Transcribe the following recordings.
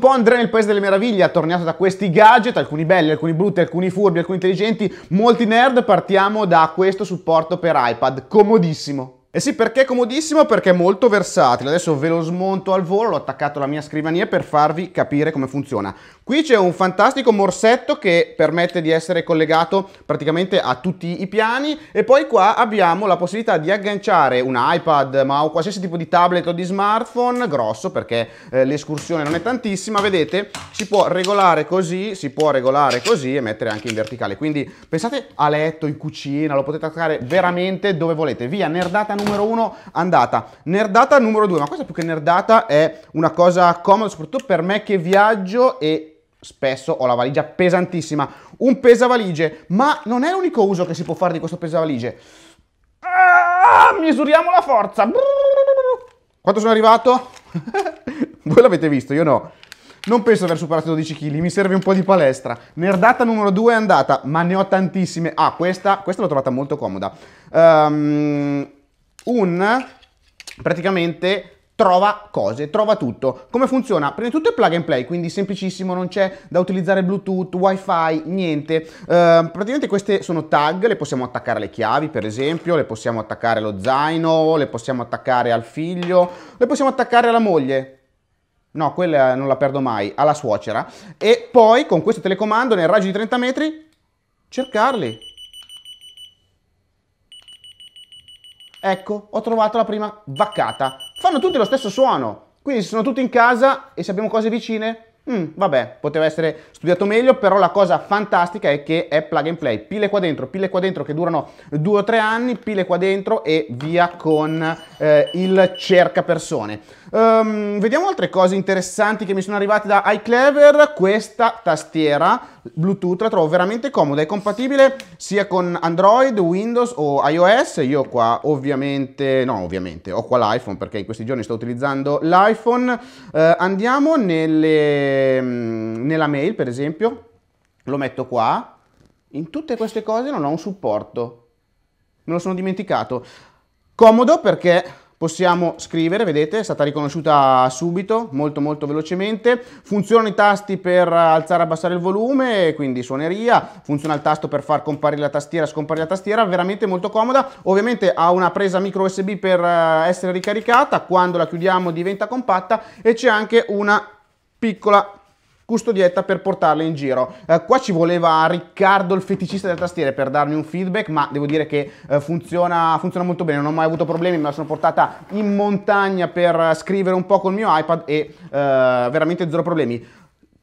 po' Andrea nel Paese delle Meraviglie, attorniato da questi gadget, alcuni belli, alcuni brutti, alcuni furbi, alcuni intelligenti, molti nerd, partiamo da questo supporto per iPad, comodissimo. Eh sì, perché è comodissimo? Perché è molto versatile. Adesso ve lo smonto al volo, l'ho attaccato alla mia scrivania per farvi capire come funziona. Qui c'è un fantastico morsetto che permette di essere collegato praticamente a tutti i piani e poi qua abbiamo la possibilità di agganciare un iPad ma o qualsiasi tipo di tablet o di smartphone grosso perché eh, l'escursione non è tantissima, vedete? Si può regolare così, si può regolare così e mettere anche in verticale. Quindi pensate a letto, in cucina, lo potete attaccare veramente dove volete. Via, nerdata numero uno andata. Nerdata numero due, ma questa più che nerdata è una cosa comoda soprattutto per me che viaggio e spesso ho la valigia pesantissima, un pesavalige, ma non è l'unico uso che si può fare di questo pesavalige. Ah, misuriamo la forza. Quanto sono arrivato? Voi l'avete visto, io no. Non penso di aver superato 12 kg, mi serve un po' di palestra. Nerdata numero 2 è andata, ma ne ho tantissime. Ah, questa, questa l'ho trovata molto comoda. Um, un, praticamente, trova cose, trova tutto. Come funziona? Prima di tutto è plug and play, quindi semplicissimo, non c'è da utilizzare Bluetooth, Wi-Fi, niente. Uh, praticamente queste sono tag, le possiamo attaccare alle chiavi per esempio, le possiamo attaccare allo zaino, le possiamo attaccare al figlio, le possiamo attaccare alla moglie. No, quella non la perdo mai, alla suocera. E poi con questo telecomando nel raggio di 30 metri cercarli. Ecco, ho trovato la prima vaccata. Fanno tutti lo stesso suono, quindi sono tutti in casa e se abbiamo cose vicine, Mm, vabbè, poteva essere studiato meglio, però la cosa fantastica è che è plug and play. Pile qua dentro, pile qua dentro che durano due o tre anni, pile qua dentro e via con eh, il cerca persone. Um, vediamo altre cose interessanti che mi sono arrivate da iClever. Questa tastiera Bluetooth la trovo veramente comoda, è compatibile sia con Android, Windows o iOS. Io qua ovviamente, no ovviamente, ho qua l'iPhone perché in questi giorni sto utilizzando l'iPhone. Uh, andiamo nelle, mm, nella mail per esempio, lo metto qua. In tutte queste cose non ho un supporto, me lo sono dimenticato. Comodo perché possiamo scrivere, vedete, è stata riconosciuta subito, molto molto velocemente. Funzionano i tasti per alzare e abbassare il volume, quindi suoneria, funziona il tasto per far comparire la tastiera, scomparire la tastiera, veramente molto comoda. Ovviamente ha una presa micro USB per eh, essere ricaricata, quando la chiudiamo diventa compatta e c'è anche una piccola custodietta per portarle in giro. Eh, qua ci voleva Riccardo, il feticista delle tastiere, per darmi un feedback, ma devo dire che eh, funziona, funziona, molto bene, non ho mai avuto problemi, me la sono portata in montagna per scrivere un po' col mio iPad e eh, veramente zero problemi.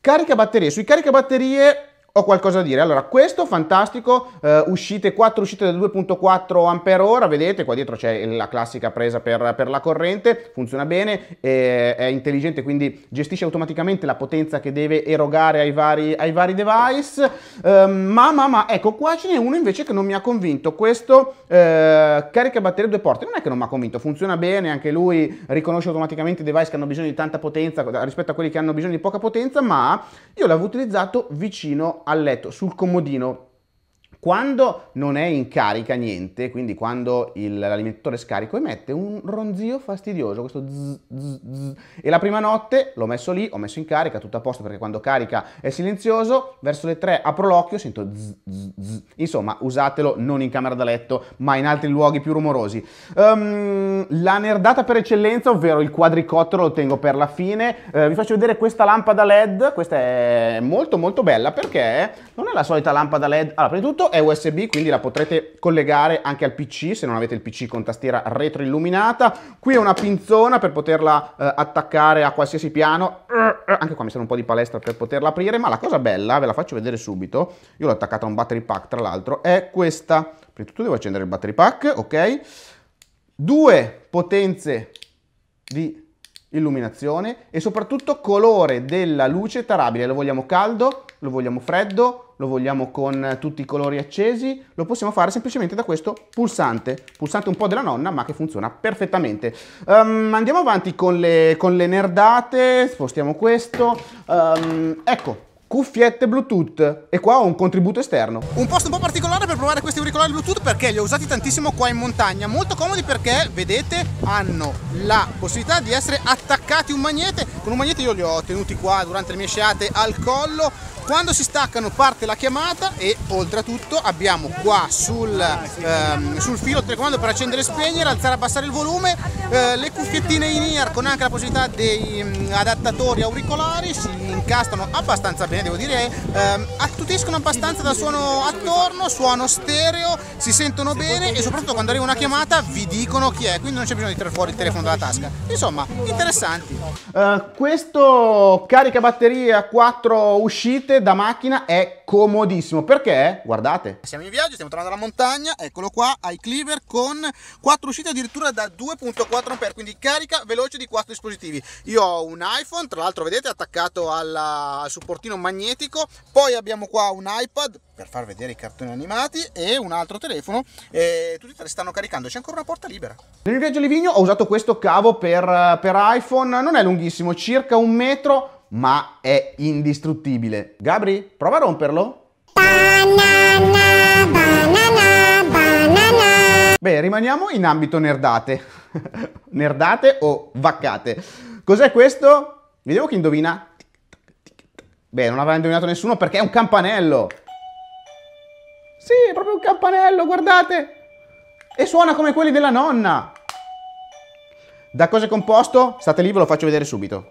Carica batterie, sui carica batterie ho qualcosa da dire. Allora, questo fantastico, uh, uscite 4 uscite del 2.4 Ah, vedete, qua dietro c'è la classica presa per, per la corrente, funziona bene, è, è, intelligente, quindi gestisce automaticamente la potenza che deve erogare ai vari, ai vari device. Uh, ma, ma, ma, ecco, qua ce n'è uno invece che non mi ha convinto. Questo uh, carica batteria due porte, non è che non mi ha convinto, funziona bene, anche lui riconosce automaticamente i device che hanno bisogno di tanta potenza rispetto a quelli che hanno bisogno di poca potenza, ma io l'avevo utilizzato vicino a letto, sul comodino quando non è in carica niente, quindi quando l'alimentatore scarico, emette un ronzio fastidioso, questo zzz, zzz, zzz. E la prima notte l'ho messo lì, ho messo in carica, tutto a posto perché quando carica è silenzioso, verso le 3 apro l'occhio, sento zzz, Insomma, usatelo non in camera da letto, ma in altri luoghi più rumorosi. Um, la nerdata per eccellenza, ovvero il quadricottero, lo tengo per la fine. Uh, vi faccio vedere questa lampada LED, questa è molto molto bella perché non è la solita lampada LED. Allora, prima di tutto è USB, quindi la potrete collegare anche al PC se non avete il PC con tastiera retroilluminata. Qui è una pinzona per poterla eh, attaccare a qualsiasi piano. Anche qua mi serve un po' di palestra per poterla aprire, ma la cosa bella, ve la faccio vedere subito, io l'ho attaccata a un battery pack tra l'altro, è questa. Prima di tutto devo accendere il battery pack, ok? Due potenze di illuminazione e soprattutto colore della luce tarabile. Lo vogliamo caldo, lo vogliamo freddo, lo vogliamo con tutti i colori accesi, lo possiamo fare semplicemente da questo pulsante, pulsante un po' della nonna ma che funziona perfettamente. Um, andiamo avanti con le, con le nerdate, spostiamo questo. Um, ecco, cuffiette Bluetooth e qua ho un contributo esterno. Un posto un po' particolare per provare questi auricolari Bluetooth perché li ho usati tantissimo qua in montagna, molto comodi perché vedete hanno la possibilità di essere attaccati un magnete, con un magnete io li ho tenuti qua durante le mie sciate al collo quando si staccano parte la chiamata e oltretutto abbiamo qua sul, ehm, sul filo il telecomando per accendere e spegnere, alzare e abbassare il volume, eh, le cuffiettine in ear con anche la possibilità dei um, adattatori auricolari, si incastrano abbastanza bene devo dire, ehm, attutiscono abbastanza dal suono attorno, suono stereo, si sentono bene e soprattutto quando arriva una chiamata vi dicono chi è, quindi non c'è bisogno di tirare fuori il telefono dalla tasca. Insomma, interessanti. Uh, questo carica batterie a 4 uscite da macchina è comodissimo perché, guardate. Siamo in viaggio, stiamo tornando alla montagna, eccolo qua, hai Cleaver con 4 uscite addirittura da 2.4 A, quindi carica veloce di 4 dispositivi. Io ho un iPhone, tra l'altro vedete attaccato al supportino magnetico, poi abbiamo qua un iPad per far vedere i cartoni animati e un altro telefono e tutti e tre stanno caricando, c'è ancora una porta libera. Nel viaggio a Livigno ho usato questo cavo per, per iPhone, non è lunghissimo, circa un metro, ma è indistruttibile. Gabri, prova a romperlo. Banana, banana, banana. Beh, rimaniamo in ambito nerdate. nerdate o vaccate. Cos'è questo? Vediamo chi indovina. Beh, non aveva indovinato nessuno perché è un campanello. Sì, è proprio un campanello, guardate. E suona come quelli della nonna. Da cosa è composto? State lì, ve lo faccio vedere subito.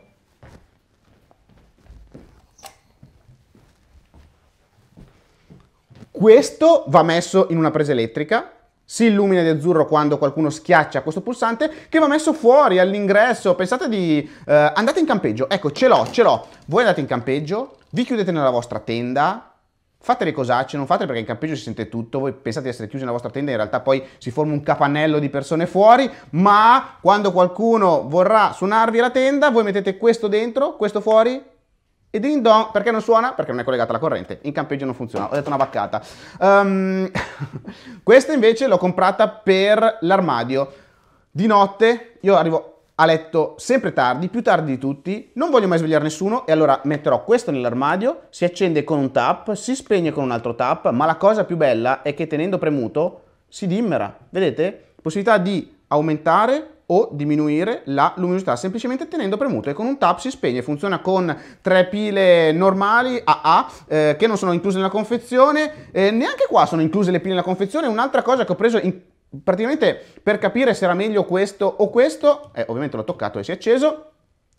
Questo va messo in una presa elettrica, si illumina di azzurro quando qualcuno schiaccia questo pulsante che va messo fuori all'ingresso. Pensate di eh, andate in campeggio. Ecco, ce l'ho, ce l'ho. Voi andate in campeggio, vi chiudete nella vostra tenda, fate le cosacce, non fate perché in campeggio si sente tutto, voi pensate di essere chiusi nella vostra tenda, in realtà poi si forma un capannello di persone fuori, ma quando qualcuno vorrà suonarvi la tenda, voi mettete questo dentro, questo fuori, e ding dong, perché non suona? Perché non è collegata alla corrente. In campeggio non funziona, ho detto una vaccata. Um, questa invece l'ho comprata per l'armadio. Di notte io arrivo a letto sempre tardi, più tardi di tutti, non voglio mai svegliare nessuno e allora metterò questo nell'armadio, si accende con un tap, si spegne con un altro tap, ma la cosa più bella è che tenendo premuto si dimmera, vedete? Possibilità di aumentare o diminuire la luminosità semplicemente tenendo premuto e con un tap si spegne, funziona con tre pile normali AA eh, che non sono incluse nella confezione, eh, neanche qua sono incluse le pile nella confezione, un'altra cosa che ho preso in, praticamente per capire se era meglio questo o questo, eh, ovviamente l'ho toccato e si è acceso,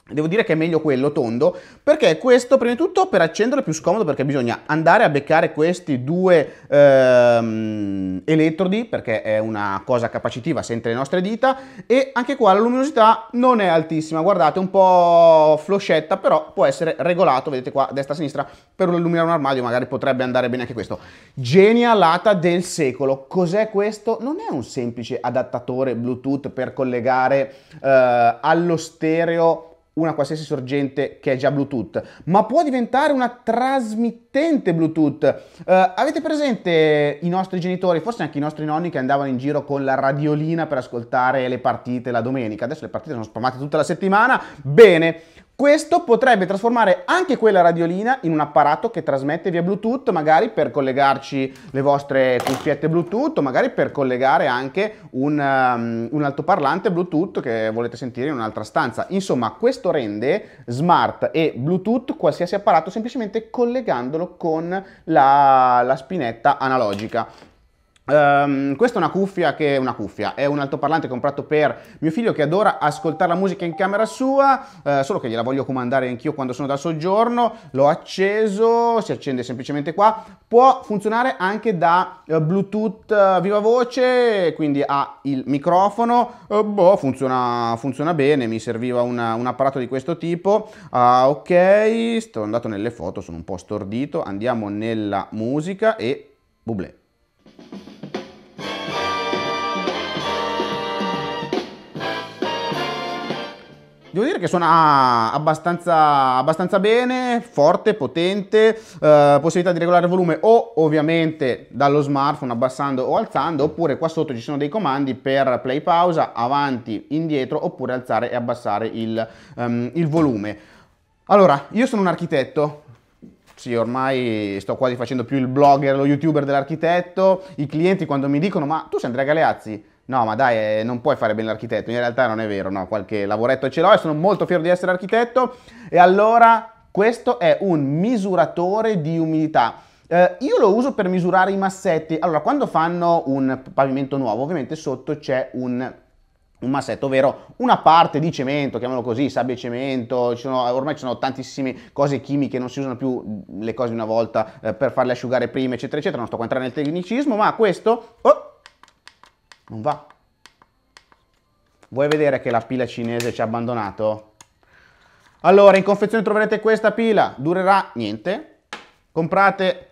Devo dire che è meglio quello tondo, perché questo prima di tutto per accenderlo è più scomodo perché bisogna andare a beccare questi due ehm, elettrodi, perché è una cosa capacitiva, sente le nostre dita, e anche qua la luminosità non è altissima, guardate, un po' floscetta, però può essere regolato, vedete qua, destra-sinistra, per illuminare un armadio magari potrebbe andare bene anche questo. Genialata del secolo, cos'è questo? Non è un semplice adattatore Bluetooth per collegare eh, allo stereo una qualsiasi sorgente che è già Bluetooth, ma può diventare una trasmittente Bluetooth. Uh, avete presente i nostri genitori, forse anche i nostri nonni che andavano in giro con la radiolina per ascoltare le partite la domenica? Adesso le partite sono spalmate tutta la settimana. Bene, questo potrebbe trasformare anche quella radiolina in un apparato che trasmette via Bluetooth, magari per collegarci le vostre cuffiette Bluetooth o magari per collegare anche un, um, un altoparlante Bluetooth che volete sentire in un'altra stanza. Insomma, questo rende smart e Bluetooth qualsiasi apparato semplicemente collegandolo con la, la spinetta analogica. Um, questa è una cuffia che è una cuffia, è un altoparlante comprato per mio figlio che adora ascoltare la musica in camera sua, uh, solo che gliela voglio comandare anch'io quando sono da soggiorno, l'ho acceso, si accende semplicemente qua, può funzionare anche da uh, Bluetooth uh, viva voce, quindi ha il microfono, boh, funziona, funziona, bene, mi serviva una, un apparato di questo tipo, ah, ok, sto andato nelle foto, sono un po' stordito, andiamo nella musica e bublé. Devo dire che suona abbastanza, abbastanza bene, forte, potente, eh, possibilità di regolare il volume o ovviamente dallo smartphone abbassando o alzando, oppure qua sotto ci sono dei comandi per play pausa, avanti, indietro, oppure alzare e abbassare il, um, il volume. Allora, io sono un architetto, sì, ormai sto quasi facendo più il blogger, lo youtuber dell'architetto. I clienti quando mi dicono ma tu sei Andrea Galeazzi? No, ma dai, eh, non puoi fare bene l'architetto. In realtà non è vero, no, qualche lavoretto ce l'ho e sono molto fiero di essere architetto. E allora questo è un misuratore di umidità. Eh, io lo uso per misurare i massetti. Allora, quando fanno un pavimento nuovo, ovviamente sotto c'è un un massetto, ovvero una parte di cemento, chiamiamolo così, sabbia e cemento, ci sono, ormai ci sono tantissime cose chimiche, non si usano più le cose una volta eh, per farle asciugare prima, eccetera, eccetera, non sto qua entrare nel tecnicismo, ma questo oh, non va. Vuoi vedere che la pila cinese ci ha abbandonato? Allora, in confezione troverete questa pila, durerà niente, comprate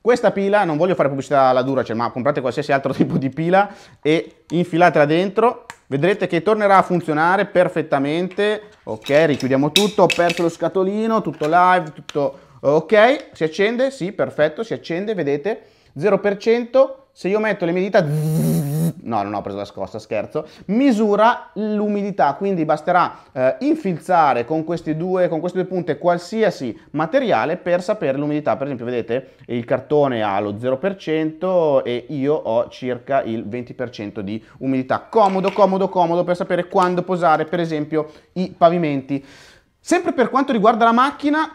questa pila, non voglio fare pubblicità alla Duracell, ma comprate qualsiasi altro tipo di pila e infilatela dentro, vedrete che tornerà a funzionare perfettamente. Ok, richiudiamo tutto, ho perso lo scatolino, tutto live, tutto ok, si accende, sì, perfetto, si accende, vedete, 0%, se io metto le mie dita no, non ho preso la scossa, scherzo, misura l'umidità, quindi basterà eh, infilzare con, due, con queste due punte qualsiasi materiale per sapere l'umidità. Per esempio, vedete, il cartone ha lo 0% e io ho circa il 20% di umidità. Comodo, comodo, comodo per sapere quando posare, per esempio, i pavimenti. Sempre per quanto riguarda la macchina,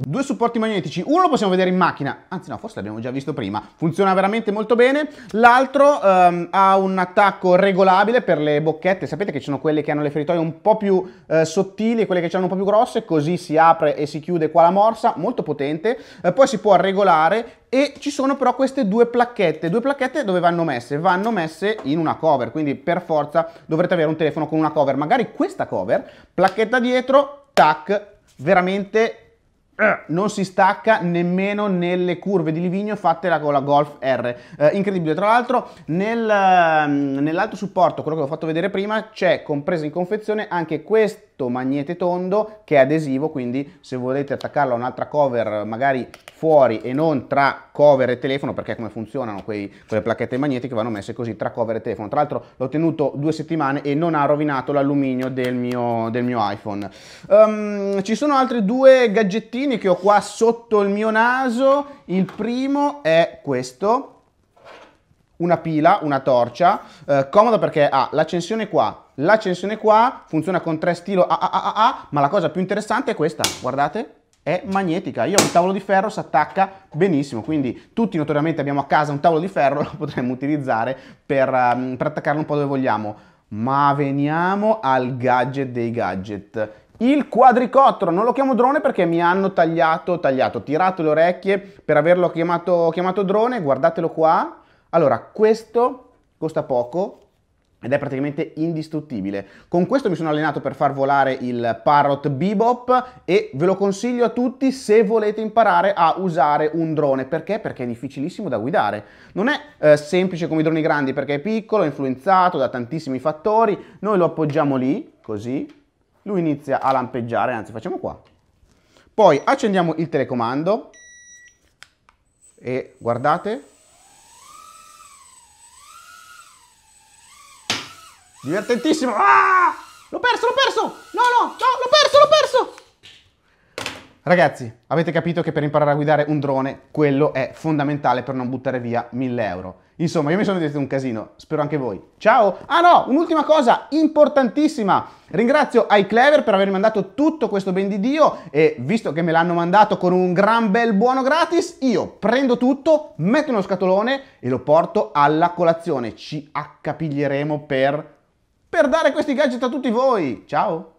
Due supporti magnetici, uno lo possiamo vedere in macchina, anzi no, forse l'abbiamo già visto prima, funziona veramente molto bene, l'altro um, ha un attacco regolabile per le bocchette, sapete che ci sono quelle che hanno le feritoie un po' più uh, sottili e quelle che hanno un po' più grosse, così si apre e si chiude qua la morsa, molto potente, uh, poi si può regolare e ci sono però queste due placchette, due placchette dove vanno messe? Vanno messe in una cover, quindi per forza dovrete avere un telefono con una cover, magari questa cover, placchetta dietro, tac, veramente eh, non si stacca nemmeno nelle curve di Livigno fatte con la Golf R. Eh, incredibile, tra l'altro nel, ehm, nell'altro supporto, quello che ho fatto vedere prima, c'è compreso in confezione anche questo magnete tondo che è adesivo, quindi se volete attaccarlo a un'altra cover magari fuori e non tra cover e telefono, perché come funzionano quei, quelle placchette magnetiche vanno messe così tra cover e telefono. Tra l'altro l'ho tenuto due settimane e non ha rovinato l'alluminio del mio, del mio iPhone. Um, ci sono altri due gadgettini che ho qua sotto il mio naso. Il primo è questo, una pila, una torcia, eh, comoda perché ha l'accensione qua, l'accensione qua, funziona con tre stilo AAAA, ma la cosa più interessante è questa, guardate, è magnetica. Io ho un tavolo di ferro, si attacca benissimo, quindi tutti notoriamente abbiamo a casa un tavolo di ferro, lo potremmo utilizzare per, um, per attaccarlo un po' dove vogliamo. Ma veniamo al gadget dei gadget. Il quadricottero, non lo chiamo drone perché mi hanno tagliato, tagliato, tirato le orecchie per averlo chiamato, chiamato drone, guardatelo qua, allora, questo costa poco, ed è praticamente indistruttibile. Con questo mi sono allenato per far volare il Parrot Bebop e ve lo consiglio a tutti se volete imparare a usare un drone. Perché? Perché è difficilissimo da guidare. Non è eh, semplice come i droni grandi perché è piccolo, è influenzato da tantissimi fattori. Noi lo appoggiamo lì, così, lui inizia a lampeggiare, anzi facciamo qua. Poi accendiamo il telecomando e guardate, Divertentissimo. Ah! L'ho perso, l'ho perso. No, no, no, l'ho perso, l'ho perso. Ragazzi, avete capito che per imparare a guidare un drone, quello è fondamentale per non buttare via 1000 euro. Insomma, io mi sono divertito un casino, spero anche voi. Ciao! Ah no, un'ultima cosa importantissima. Ringrazio iClever per avermi mandato tutto questo ben di Dio e visto che me l'hanno mandato con un gran bel buono gratis, io prendo tutto, metto uno scatolone e lo porto alla colazione. Ci accapiglieremo per per dare questi gadget a tutti voi. Ciao!